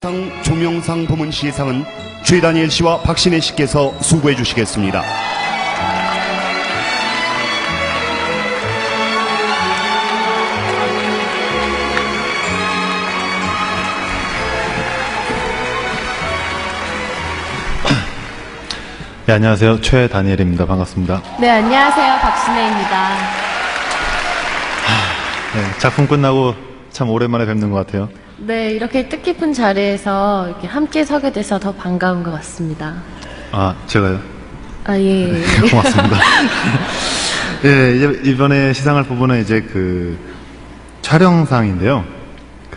상 조명상 부문 시상은 최다니엘 씨와 박신혜 씨께서 수고해 주시겠습니다. 네, 안녕하세요. 최다니엘입니다. 반갑습니다. 네, 안녕하세요. 박신혜입니다. 네, 작품 끝나고 참 오랜만에 뵙는 것 같아요. 네, 이렇게 뜻깊은 자리에서 이렇게 함께 서게 돼서 더 반가운 것 같습니다. 아, 제가요? 아, 예. 예. 고맙습니다. 예, 이제 이번에 시상할 부분은 이제 그 촬영상인데요.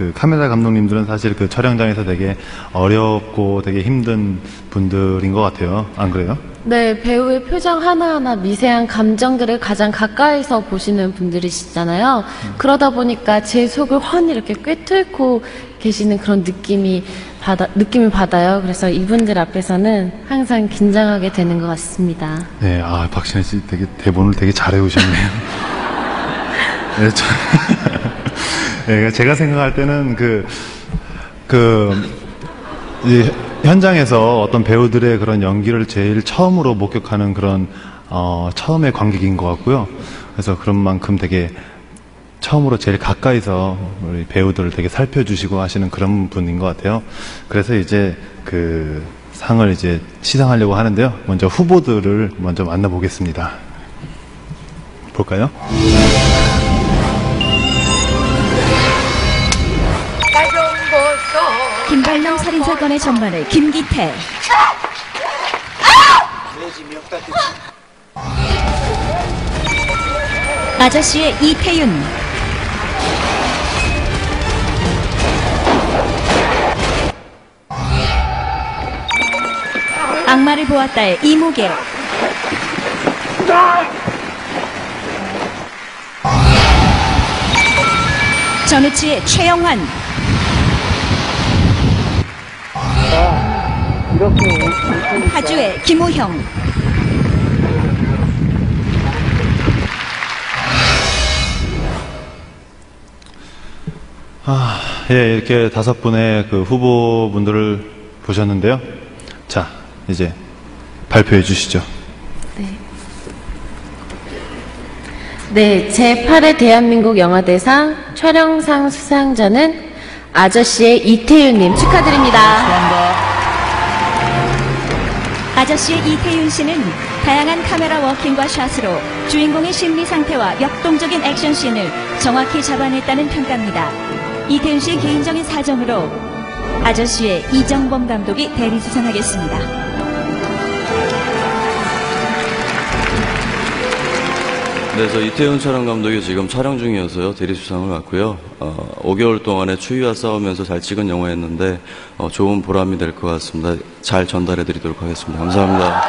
그 카메라 감독님들은 사실 그 촬영장에서 되게 어렵고 되게 힘든 분들인 것 같아요. 안 그래요? 네, 배우의 표정 하나하나 미세한 감정들을 가장 가까이서 보시는 분들이시잖아요. 그러다 보니까 제 속을 훤히 이렇게 꿰뚫고 계시는 그런 느낌이 받아, 느낌을 받아요. 그래서 이분들 앞에서는 항상 긴장하게 되는 것 같습니다. 네, 아, 박신혜 씨 되게 대본을 되게 잘 외우셨네요. 네, 저, 네, 제가 생각할 때는 그, 그, 이 현장에서 어떤 배우들의 그런 연기를 제일 처음으로 목격하는 그런, 어, 처음의 관객인 것 같고요. 그래서 그런 만큼 되게 처음으로 제일 가까이서 우리 배우들을 되게 살펴주시고 하시는 그런 분인 것 같아요. 그래서 이제 그 상을 이제 시상하려고 하는데요. 먼저 후보들을 먼저 만나보겠습니다. 볼까요? 김발령 살인 사건의 전말을 김기태. 아저씨의 이태윤. 악마를 보았다의 이무개. 전우치의 최영환 하주의 김우형 아, 예, 이렇게 다섯 분의 그 후보분들을 보셨는데요. 자, 이제 발표해 주시죠. 네, 제8회 대한민국 영화대상 촬영상 수상자는 아저씨의 이태윤님 축하드립니다. 아저씨의 이태윤 씨는 다양한 카메라 워킹과 샷으로 주인공의 심리 상태와 역동적인 액션 씬을 정확히 잡아냈다는 평가입니다. 이태윤 씨의 개인적인 사정으로 아저씨의 이정범 감독이 대리 수상하겠습니다. 네, 저 이태훈 촬영 감독이 지금 촬영 중이어서요. 대리 수상을 받고요. 어, 5개월 동안의 추위와 싸우면서 잘 찍은 영화였는데 어, 좋은 보람이 될 것 같습니다. 잘 전달해 드리도록 하겠습니다. 감사합니다.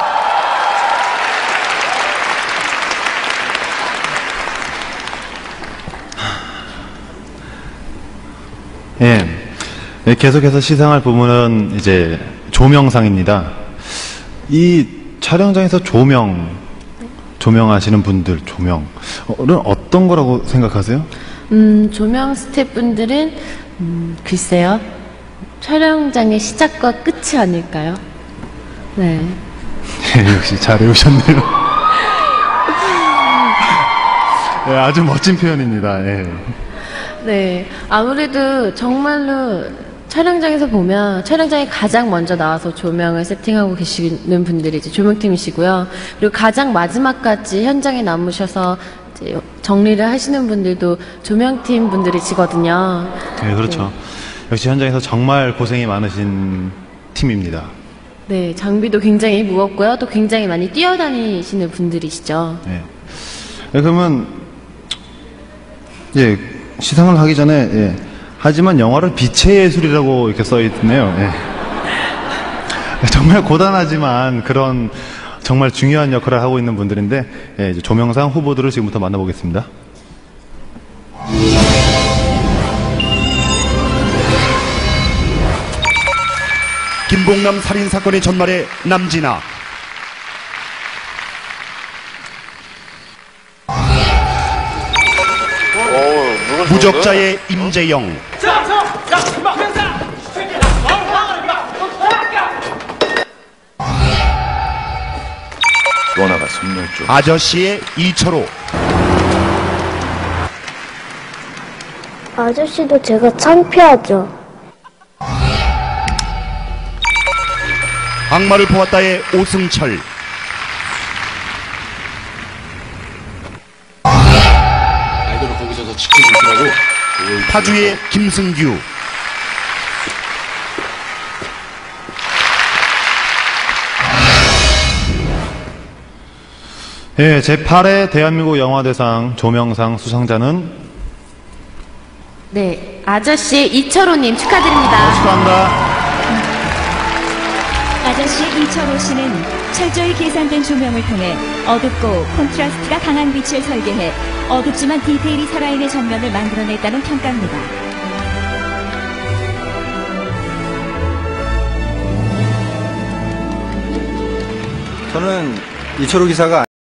예. 예, 계속해서 시상할 부분은 이제 조명상입니다. 이 촬영장에서 조명, 조명하시는 분들, 조명은 어떤 거라고 생각하세요? 음, 조명 스태프분들은 음, 글쎄요. 촬영장의 시작과 끝이 아닐까요? 네. 예, 역시 잘 외우셨네요. 예, 아주 멋진 표현입니다. 예. 네. 아무래도 정말로 촬영장에서 보면 촬영장에 가장 먼저 나와서 조명을 세팅하고 계시는 분들이 이제 조명팀이시고요. 그리고 가장 마지막까지 현장에 남으셔서 이제 정리를 하시는 분들도 조명팀 분들이시거든요. 네, 그렇죠. 역시 현장에서 정말 고생이 많으신 팀입니다. 네, 장비도 굉장히 무겁고요. 또 굉장히 많이 뛰어다니시는 분들이시죠. 예. 예, 그러면 예 시상을 하기 전에 예, 하지만 영화를 빛의 예술이라고 이렇게 써 있네요. 예. 정말 고단하지만 그런 정말 중요한 역할을 하고 있는 분들인데 예, 이제 조명상 후보들을 지금부터 만나보겠습니다. 김봉남 살인 사건의 전말의 남진아, 무적자의 임재영, 떠나갔습니다. 아저씨의 이철호 아저씨도 제가 창피하죠. 악마를 보았다의 오승철 아이돌을 거기서 지켜주시라고 파주의 김승규 예, 제8회 대한민국 영화대상 조명상 수상자는 네, 아저씨 이철호님 축하드립니다. 축하합니다. 아저씨 이철호 씨는 철저히 계산된 조명을 통해 어둡고 콘트라스트가 강한 빛을 설계해 어둡지만 디테일이 살아있는 장면을 만들어냈다는 평가입니다. 저는 이철호 기사가